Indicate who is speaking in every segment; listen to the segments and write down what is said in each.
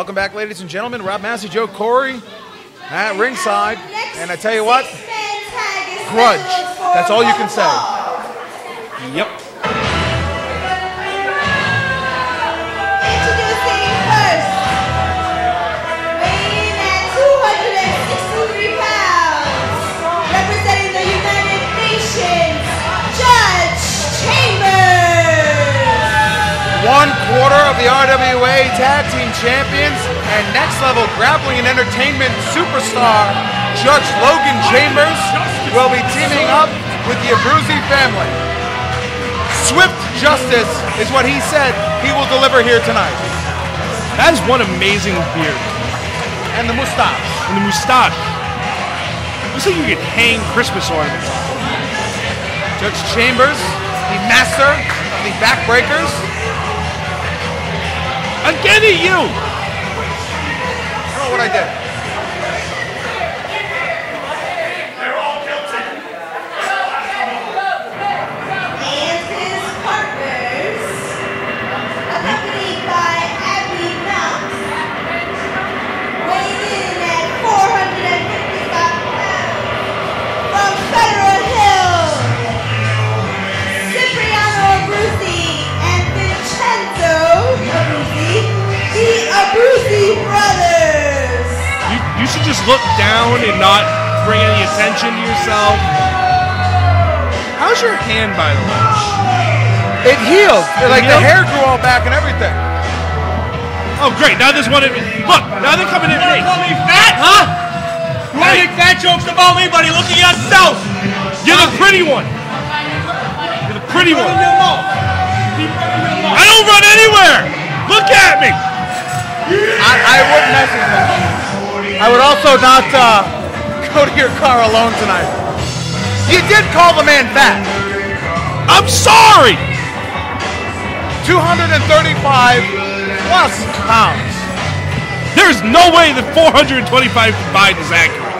Speaker 1: Welcome back, ladies and gentlemen. Rob Massey, Joe Corey at ringside. And I tell you what, grudge. That's all you can say.
Speaker 2: Yep.
Speaker 1: Of the RWA Tag Team Champions and next level grappling and entertainment superstar Judge Logan Chambers will be teaming up with the Abruzzi family. Swift justice is what he said he will deliver here tonight.
Speaker 2: That is one amazing beard.
Speaker 1: And the mustache.
Speaker 2: And the mustache. Looks like you could hang Christmas ornaments on.
Speaker 1: Judge Chambers, the master of the backbreakers.
Speaker 2: Again at you!
Speaker 1: I don't know what I did.
Speaker 2: Just look down and not bring any attention to yourself. How's your hand, by the way?
Speaker 1: It healed. Like the hair grew all back and everything.
Speaker 2: Oh, great. Now there's one at me. Look, now they're coming in. at me.
Speaker 3: Call me fat, huh? You want to make fat jokes about me, buddy? Look at yourself.
Speaker 2: You're the pretty one. You're the pretty one.
Speaker 3: Run your mouth. Keep running your mouth.
Speaker 2: I don't run anywhere. Look at me.
Speaker 1: I, I wouldn't mess with him. I would also not uh, go to your car alone tonight. You did call the man fat.
Speaker 2: I'm sorry.
Speaker 1: 235 plus pounds.
Speaker 2: There's no way that 425 combined is accurate.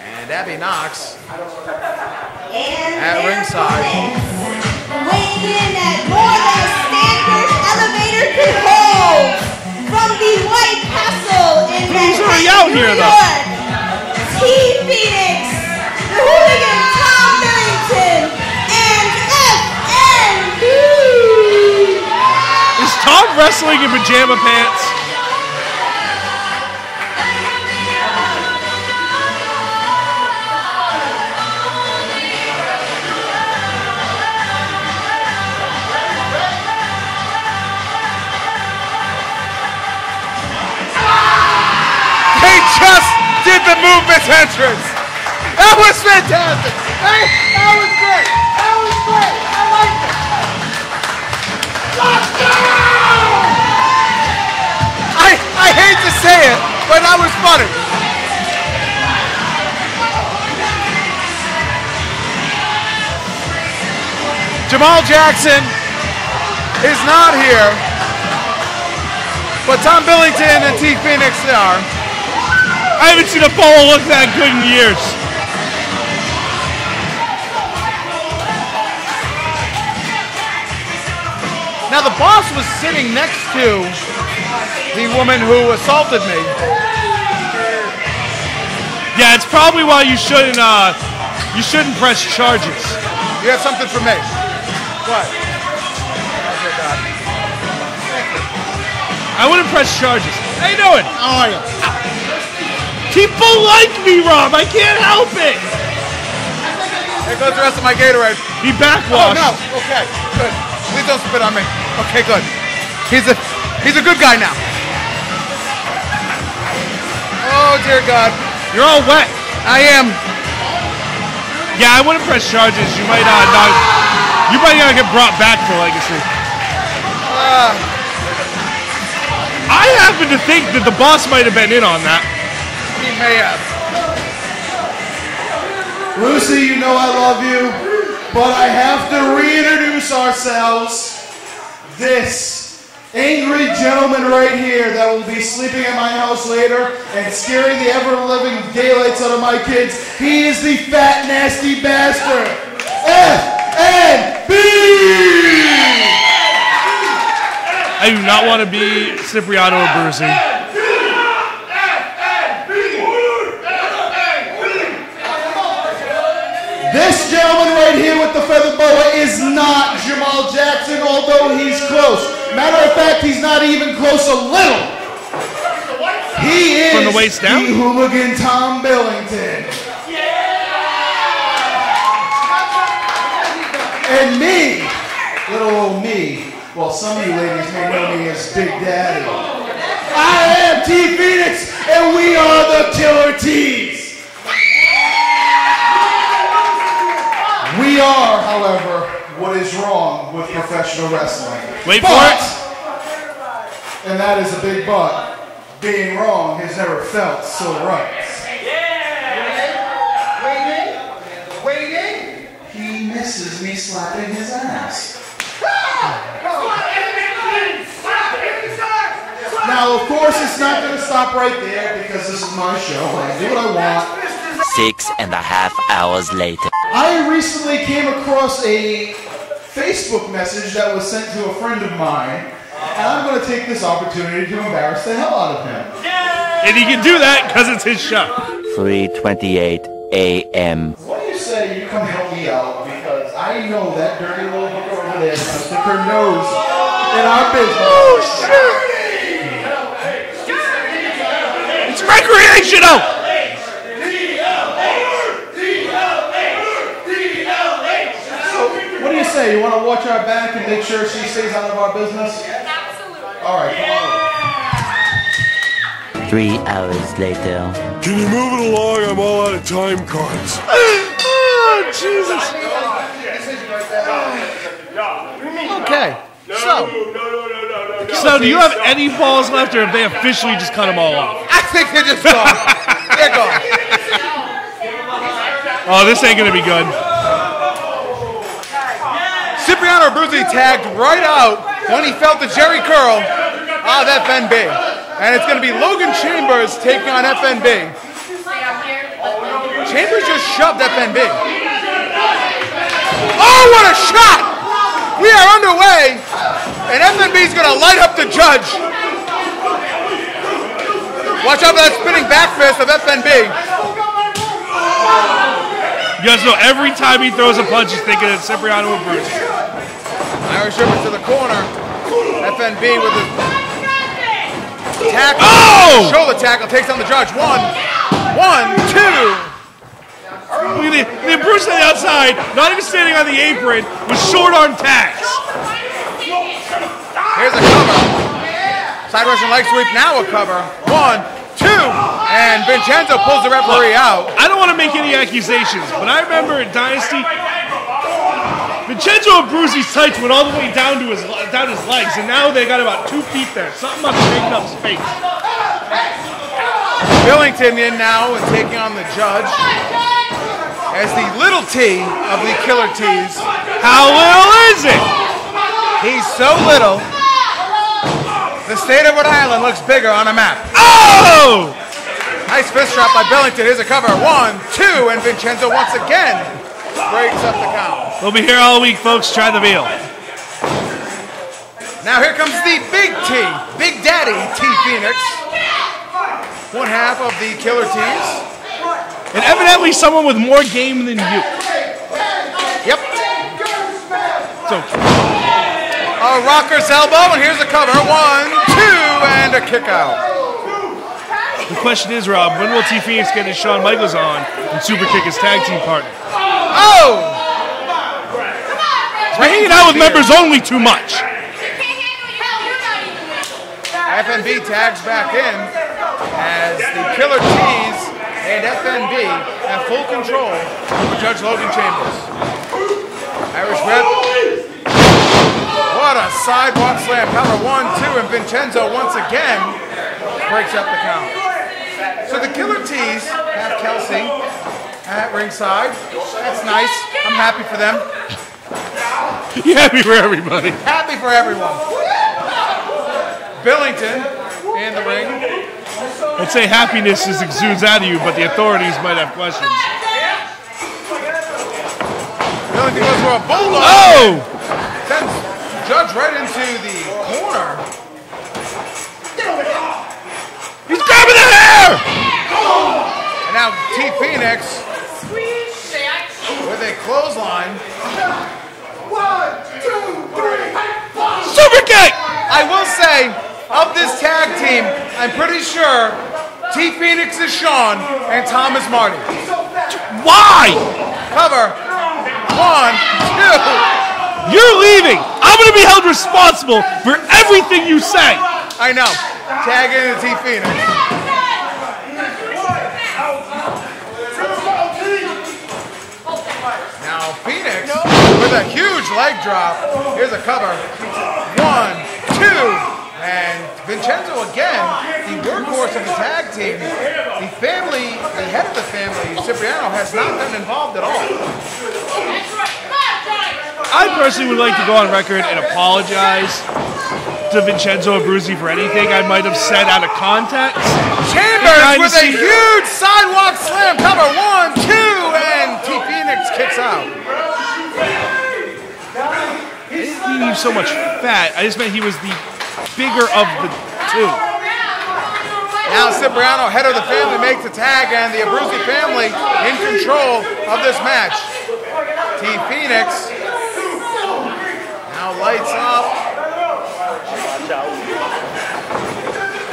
Speaker 1: And Abby Knox At ringside.
Speaker 4: weighing in at more than a standard elevator could hold, from the White Castle in
Speaker 2: Who's already out
Speaker 4: New
Speaker 2: here, though?
Speaker 4: York, T Phoenix, the hooligan Tom Billington, and FNB.
Speaker 2: Is Tom wrestling in pajama pants?
Speaker 1: The movement entrance. That was fantastic. Hey, that was great. That was great. I liked it. Go! I, I hate to say it, but that was funny. Jamal Jackson is not here, but Tom Billington and T Phoenix are.
Speaker 2: I haven't seen a polo look that good in years.
Speaker 1: Now the boss was sitting next to the woman who assaulted me.
Speaker 2: Yeah, it's probably why you shouldn't uh you shouldn't press charges.
Speaker 1: You have something for me. What?
Speaker 2: I wouldn't press charges. How you doing?
Speaker 1: How are you?
Speaker 2: People like me, Rob. I can't help it.
Speaker 1: There goes the rest of my Gatorade.
Speaker 2: He
Speaker 1: Oh no. Okay. Good. Please don't spit on me. Okay, good. He's a he's a good guy now. Oh dear God.
Speaker 2: You're all wet.
Speaker 1: I am.
Speaker 2: Yeah, I wouldn't press charges. You might uh, not. You might not get brought back for legacy.
Speaker 1: Uh,
Speaker 2: I happen to think that the boss might have been in on that.
Speaker 1: He may have.
Speaker 5: Lucy, you know I love you, but I have to reintroduce ourselves. This angry gentleman right here that will be sleeping at my house later and scaring the ever-living daylights out of my kids. He is the fat, nasty bastard. F N B.
Speaker 2: I do not want to be Cipriano Abruzzi.
Speaker 5: This gentleman right here with the feather boa is not Jamal Jackson, although he's close. Matter of fact, he's not even close a little. He is
Speaker 2: From the waist down?
Speaker 5: the hooligan Tom Billington. And me, little old me, well, some of you ladies may know me as Big Daddy. I am T Phoenix, and we are the Killer T's. We are, however, what is wrong with professional wrestling.
Speaker 2: Wait for it.
Speaker 5: And that is a big but. Being wrong has never felt so right. Yeah. Waiting, waiting, waiting. He misses me slapping his ass. Now, of course, it's not going to stop right there because this is my show and I do what I want.
Speaker 6: Six and a half hours later.
Speaker 5: I recently came across a Facebook message that was sent to a friend of mine, and I'm going to take this opportunity to embarrass the hell out of him.
Speaker 2: And he can do that because it's his show.
Speaker 6: 3:28 a.m.
Speaker 5: What do you say you come help me out because I know that dirty little hooker over there is stick her nose in our business. Oh, shit!
Speaker 2: It's recreational.
Speaker 5: What do you say? You want to watch our back and make sure she stays out of our business? Absolutely. All right, come on.
Speaker 6: Three hours later.
Speaker 7: Can you move it along? I'm all out of time cards.
Speaker 2: Oh, Jesus.
Speaker 1: Okay. So,
Speaker 2: So, do you have any balls left, or have they officially just cut them all off?
Speaker 1: I think they're just gone. they're gone.
Speaker 2: Oh, this ain't gonna be good.
Speaker 1: Abruzzi tagged right out when he felt the Jerry curl of FNB. And it's going to be Logan Chambers taking on FNB. Chambers just shoved FNB. Oh, what a shot! We are underway, and FNB is going to light up the judge. Watch out for that spinning back fist of FNB.
Speaker 2: You guys know every time he throws a punch, he's thinking it's Cipriano Bruce.
Speaker 1: Irish River to the corner. FNB with his tackle.
Speaker 2: Oh!
Speaker 1: Shoulder tackle takes on the judge. One, one, two.
Speaker 2: Look at the, the Bruce on the outside, not even standing on the apron, with short arm tags.
Speaker 1: Here's a cover. Side Russian leg sweep. Now a cover. One, two, and Vincenzo pulls the referee out.
Speaker 2: I don't want to make any accusations, but I remember in Dynasty, Vincenzo Abruzzi's tights went all the way down to his down his legs, and now they got about two feet there. Something must have taken up space.
Speaker 1: Billington in now and taking on the judge as the little T of the Killer T's.
Speaker 2: How little is it?
Speaker 1: He's so little. The state of Rhode Island looks bigger on a map.
Speaker 2: Oh!
Speaker 1: Nice fist drop by Billington. Here's a cover. One, two, and Vincenzo once again breaks up the count.
Speaker 2: We'll be here all week, folks. Try the veal.
Speaker 1: Now here comes the Big T, Big Daddy T Phoenix. One half of the Killer T's.
Speaker 2: And evidently someone with more game than you.
Speaker 1: Yep.
Speaker 2: So
Speaker 1: A rocker's elbow, and here's a cover. One, two, and a kick out.
Speaker 2: the question is, Rob, when will T Phoenix get his Shawn Michaels on and super kick his tag team partner?
Speaker 1: Oh!
Speaker 2: We're hanging out with members only too much.
Speaker 1: FNB tags back in as the Killer T's and FNB have full control over Judge Logan Chambers. Irish whip. What a sidewalk slam. Cover one, two, and Vincenzo once again breaks up the count. So the Killer T's have Kelsey at ringside. That's nice. I'm happy for them.
Speaker 2: you happy for everybody.
Speaker 1: Happy for everyone. Billington in the ring.
Speaker 2: I'd say happiness is exudes out of you, but the authorities might have questions.
Speaker 1: Billington goes for a bulldog.
Speaker 2: Oh!
Speaker 1: Sends Judge right into the corner.
Speaker 2: He's grabbing the hair!
Speaker 1: And now T Phoenix with a clothesline.
Speaker 2: Super kick!
Speaker 1: I will say, of this tag team, I'm pretty sure T Phoenix is Shawn and Tom is Marty.
Speaker 2: Why?
Speaker 1: Cover. One, two.
Speaker 2: You're leaving. I'm going to be held responsible for everything you say.
Speaker 1: I know. Tag into T Phoenix. Huge leg drop. Here's a cover. One, two, and Vincenzo again, the workhorse of the tag team. The family, the head of the family, Cipriano, has not been involved at all.
Speaker 2: I personally would like to go on record and apologize to Vincenzo Abruzzi for anything I might have said out of context.
Speaker 1: Chambers with a huge sidewalk slam cover. One, two, and T Phoenix kicks out.
Speaker 2: I didn't mean he was so much fat. I just meant he was the bigger of the two.
Speaker 1: Now Cipriano, head of the family, makes the tag, and the Abruzzi family in control of this match. T Phoenix now lights up.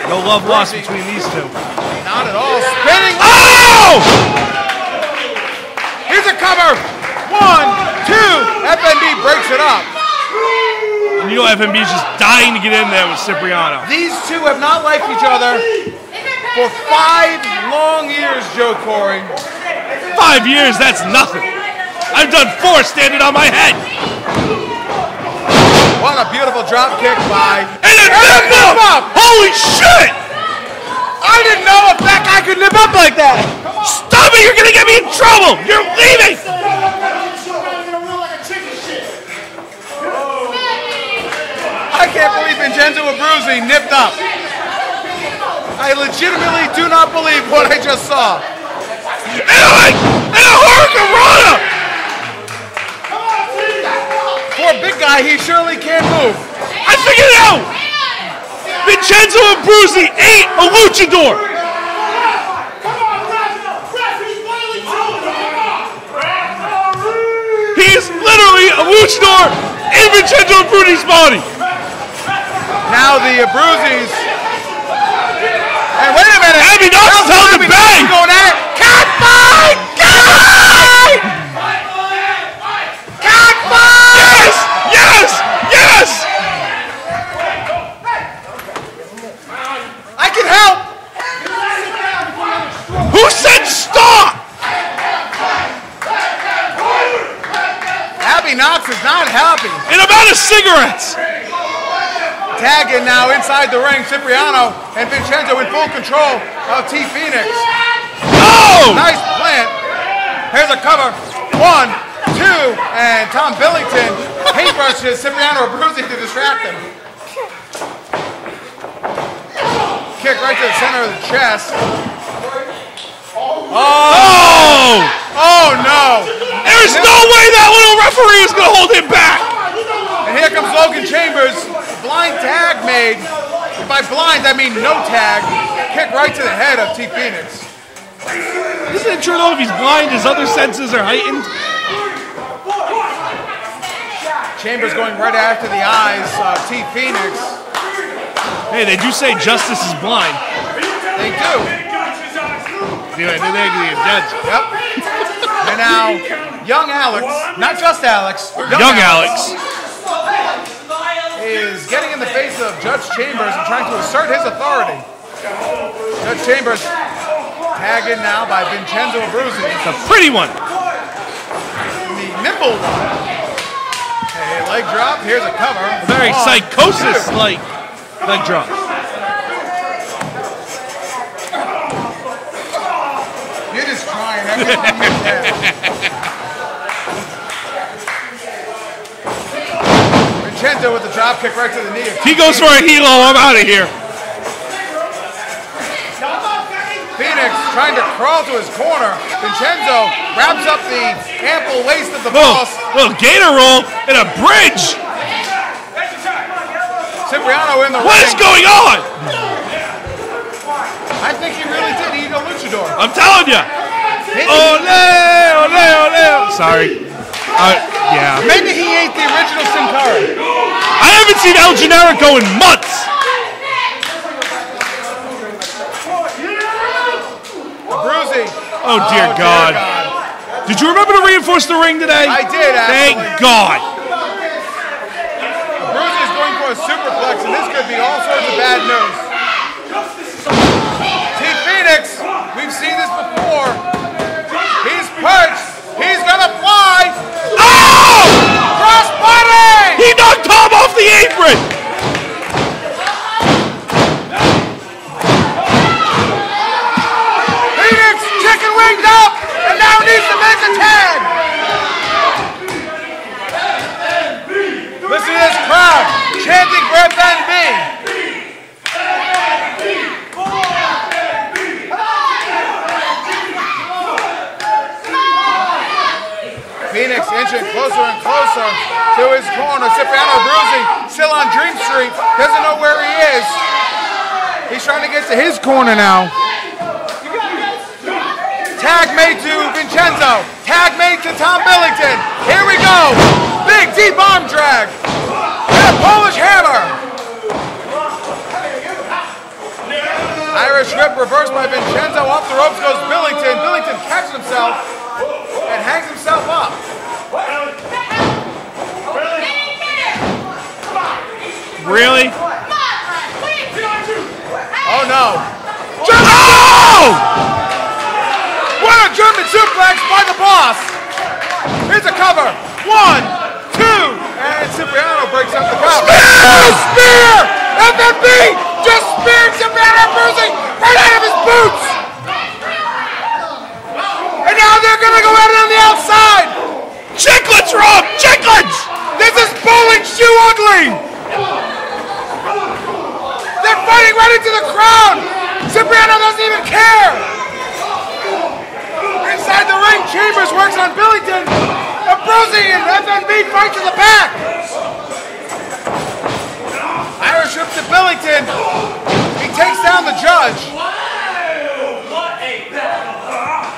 Speaker 2: No love lost between these two.
Speaker 1: Not at all. Spinning.
Speaker 2: Oh!
Speaker 1: Here's a cover. One, two. FNB breaks it up.
Speaker 2: And you know FNB's just dying to get in there with Cipriano.
Speaker 1: These two have not liked each other for five long years, Joe Corey.
Speaker 2: Five years, that's nothing. I've done four standing on my head.
Speaker 1: What a beautiful drop kick by.
Speaker 2: And a nip
Speaker 1: nip
Speaker 2: up! Holy shit!
Speaker 1: I didn't know if that guy could nip up like that.
Speaker 2: Stop it! You're gonna get me in trouble! You're leaving!
Speaker 1: I can't believe Vincenzo Abruzzi nipped up. I legitimately do not believe what I just saw.
Speaker 2: And a, and a Hurricane
Speaker 1: For a big guy, he surely can't move.
Speaker 2: I figured it out! Vincenzo Abruzzi ain't a luchador! He's literally a luchador in Vincenzo Abruzzi's body!
Speaker 1: Now the Abruzzis. And wait a minute.
Speaker 2: Abby held
Speaker 1: Abby
Speaker 2: at
Speaker 1: Going at it. Cat fight! Cat Cat
Speaker 2: Yes! Yes! Yes!
Speaker 1: I can help.
Speaker 2: Who said stop?
Speaker 1: Abby Knox is not happy.
Speaker 2: And I'm out of cigarettes!
Speaker 1: Tagging now inside the ring. Cipriano and Vincenzo in full control of T Phoenix.
Speaker 2: Oh!
Speaker 1: Nice plant. Here's a cover. One, two, and Tom Billington paintbrushes Cipriano Abruzzi to distract him. Kick right to the center of the chest.
Speaker 2: Oh!
Speaker 1: oh! Oh no!
Speaker 2: There's no way that little referee is gonna hold him back!
Speaker 1: And here comes Logan Chambers. Blind tag made. By blind, I mean no tag. Kick right to the head of T Phoenix.
Speaker 2: Isn't it true though if he's blind, his other senses are heightened?
Speaker 1: Chambers going right after the eyes of T Phoenix.
Speaker 2: Hey, they do say justice is blind.
Speaker 1: They do.
Speaker 2: Yeah, they they get dead.
Speaker 1: Yep. And now, young Alex, not just Alex,
Speaker 2: Young Alex.
Speaker 1: Is getting in the face of Judge Chambers and trying to assert his authority. Judge Chambers tagged in now by Vincenzo Abruzzi.
Speaker 2: a pretty one.
Speaker 1: The nimble one. A leg drop. Here's a cover.
Speaker 2: Very
Speaker 1: One,
Speaker 2: psychosis
Speaker 1: two.
Speaker 2: like leg drop.
Speaker 1: You're just trying you can. Vincenzo with the drop kick right to the knee.
Speaker 2: He goes for a helo, I'm out of here.
Speaker 1: Phoenix trying to crawl to his corner. Vincenzo wraps up the ample waist of the
Speaker 2: Little,
Speaker 1: boss.
Speaker 2: little gator roll and a bridge.
Speaker 1: Cipriano in the
Speaker 2: What is
Speaker 1: ring.
Speaker 2: going on?
Speaker 1: I think he really did eat a luchador.
Speaker 2: I'm telling you. Ole, ole, ole. Sorry. Uh, yeah.
Speaker 1: Maybe he ate the original Sin Cara.
Speaker 2: I haven't seen El Generico in months.
Speaker 1: Bruisey.
Speaker 2: Oh, dear oh, God. Did you remember to reinforce the ring today?
Speaker 1: I did,
Speaker 2: Thank. God.
Speaker 1: Bruisey is going for a superplex, and this could be all sorts of bad news. T Phoenix, we've seen this before. He's perched. He's gonna fly.
Speaker 2: Oh!
Speaker 1: Cross body.
Speaker 2: He knocked Tom off the apron.
Speaker 1: Phoenix chicken winged up, and now needs to make the tag. Listen to this crowd chanting for FNB. Phoenix inching closer and closer to his corner. Cipriano Abruzzi, still on Dream Street, doesn't know where he is. He's trying to get to his corner now. Tag made to Vincenzo. Tag made to Tom Billington. Here we go. Big deep arm drag. Polish hammer. Irish whip reversed by Vincenzo. Off the ropes goes Billington. Billington catches himself and hangs himself up.
Speaker 2: Really?
Speaker 1: Oh no.
Speaker 2: Oh! oh!
Speaker 1: What a German suplex by the boss. Here's a cover. One, two, and Cipriano breaks up the cover. Spear! Spear! FNB just speared Cipriano Abruzzi right out of his boots. And now they're gonna go at it on the outside.
Speaker 2: Chicklets, Rob! Chicklets!
Speaker 1: This is bowling shoe ugly. They're fighting right into the crowd. Cipriano doesn't even care. Inside the ring, Chambers works on Billington. Abruzzi and FNB fight to the back. Irish whip to Billington. He takes down the judge.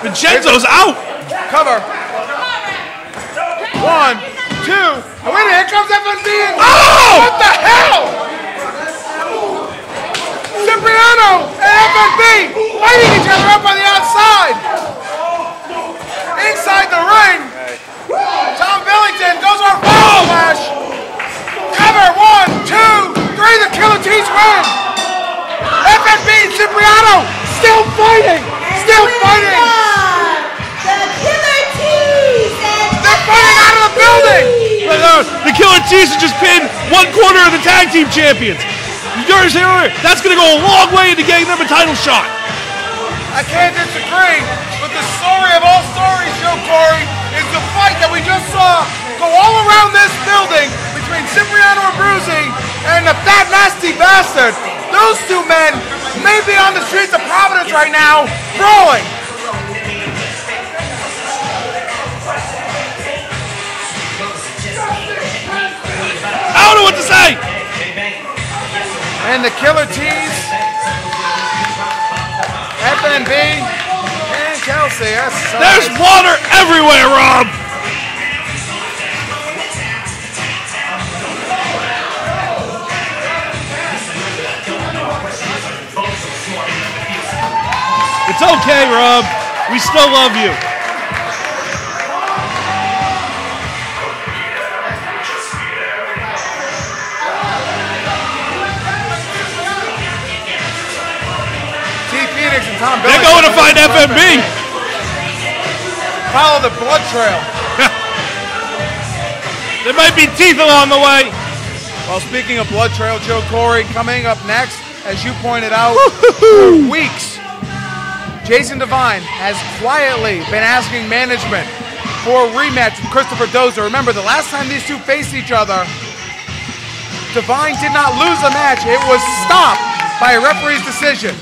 Speaker 2: Vincenzo's out!
Speaker 1: Cover. One, two. Wait a minute, here comes FNB.
Speaker 2: Oh!
Speaker 1: What the hell? Cipriano and FNB fighting each other up on the outside. Inside the ring, Tom Billington goes on Fall Flash. Cover, one, two, three, the Killer T's win. FNB and Cipriano still fighting, still fighting.
Speaker 4: The Killer T's
Speaker 1: They're fighting out of the building.
Speaker 2: The Killer T's have just pinned one quarter of the tag team champions. Here, that's gonna go a long way into getting them a title shot.
Speaker 1: I can't disagree, but the story of all stories, Joe Corey, is the fight that we just saw go all around this building between Cipriano Abruzzi and the fat nasty bastard. Those two men may be on the streets of Providence right now, brawling.
Speaker 2: I don't know what to say.
Speaker 1: And the Killer T's, FNB, and Kelsey. That's so
Speaker 2: There's
Speaker 1: nice.
Speaker 2: water everywhere, Rob. It's okay, Rob. We still love you.
Speaker 1: Tom
Speaker 2: They're going to find FNB.
Speaker 1: Follow the blood trail.
Speaker 2: There might be teeth along the way.
Speaker 1: Well, speaking of Blood Trail, Joe Corey, coming up next, as you pointed out, for weeks, Jason Devine has quietly been asking management for a rematch with Christopher Dozer. Remember, the last time these two faced each other, Devine did not lose the match. It was stopped by a referee's decision.